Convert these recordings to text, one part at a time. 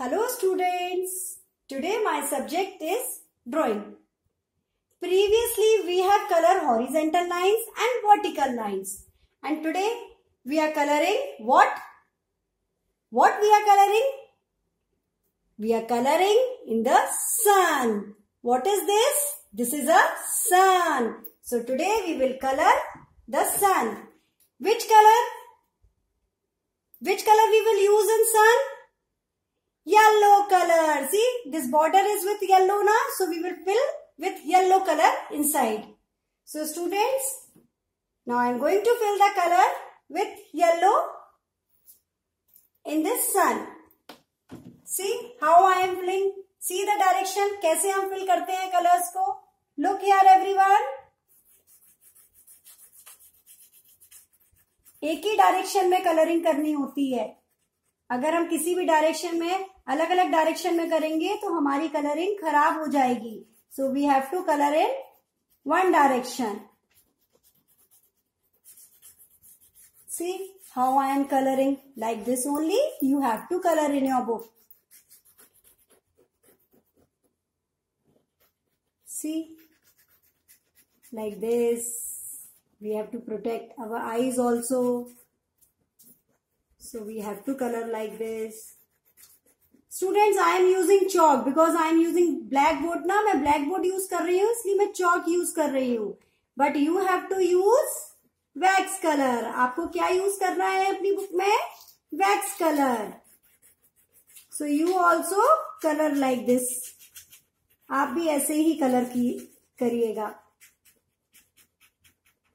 Hello students. Today my subject is drawing. Previously we have colored horizontal lines and vertical lines. And today we are coloring what? What we are coloring? We are coloring in the sun. What is this? This is a sun. So today we will color the sun. Which color? Which color we will use in sun? Color. See, this border is with yellow now. So, we will fill with yellow color inside. So, students, now I am going to fill the color with yellow in this sun. See how I am filling. See the direction. कैसे हम fill करते हैं colors को. Look here everyone. एक ही direction में colouring करनी होती है अगर हम किसी भी डायरेक्शन में अलग अलग डायरेक्शन में करेंगे तो हमारी कलरिंग खराब हो जाएगी। So we have to colour in one direction see how I am colouring like this only you have to colour in your book see like this we have to protect our eyes also So we have to color like this. Students, I am using chalk because I am using blackboard ना मैं blackboard use कर रही हूँ इसलिए मैं chalk use कर रही हूँ But you have to use wax color. आपको क्या use करना है अपनी बुक में wax color. So you also color like this. आप भी ऐसे ही कलर की करिएगा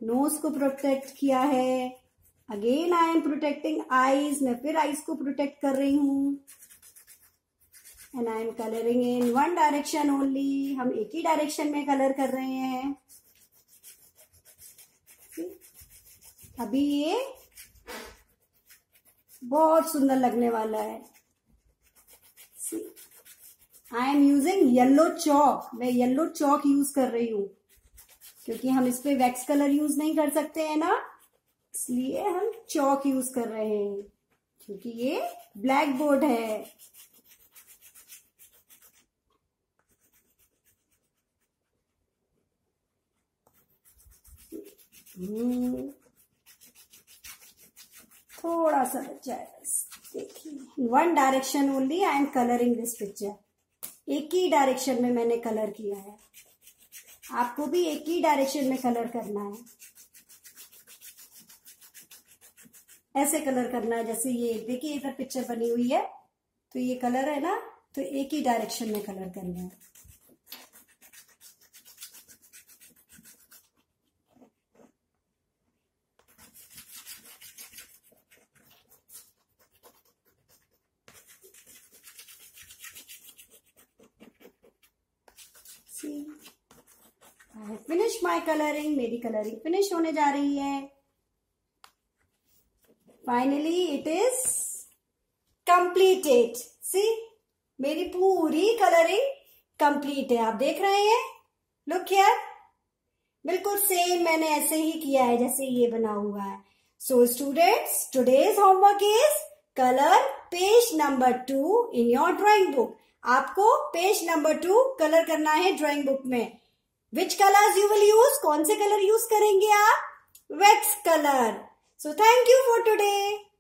नोज़ को प्रोटेक्ट किया है again I am protecting eyes मैं फिर आईज को प्रोटेक्ट कर रही हूँ। And I am colouring in one direction only हम एक ही डायरेक्शन में कलर कर रहे हैं। अभी ये बहुत सुंदर लगने वाला है। I am using yellow chalk मैं येल्लो चौक यूज़ कर रही हूँ। क्योंकि हम इस पे वैक्स कलर यूज़ नहीं कर सकते, हैं ना? इसलिए हम चौक यूज़ कर रहे हैं, क्योंकि ये ब्लैक बोर्ड है। हम्म। थोड़ा सा बच्चा है, बस देखिए। One direction only I am colouring this picture एक ही डायरेक्शन में मैंने कलर किया है। आपको भी एक ही डायरेक्शन में कलर करना है। ऐसे कलर करना है, जैसे ये, देखिए इधर पिक्चर बनी हुई है तो ये कलर है ना तो एक ही डायरेक्शन में कलर करना है। फिनिश माई कलरिंग मेरी कलरिंग फिनिश होने जा रही है। Finally it is completed see मेरी पूरी कलरिंग कंप्लीट है। आप देख रहे हैं? लुक हियर बिल्कुल सेम मैंने ऐसे ही किया है जैसे ये बना हुआ है। So students today's homework is colour page number two in your drawing book आपको पेज नंबर टू कलर करना है ड्राइंग बुक में। Which colours you will use कौन से कलर यूज़ करेंगे आप? Wax colour So thank you for today.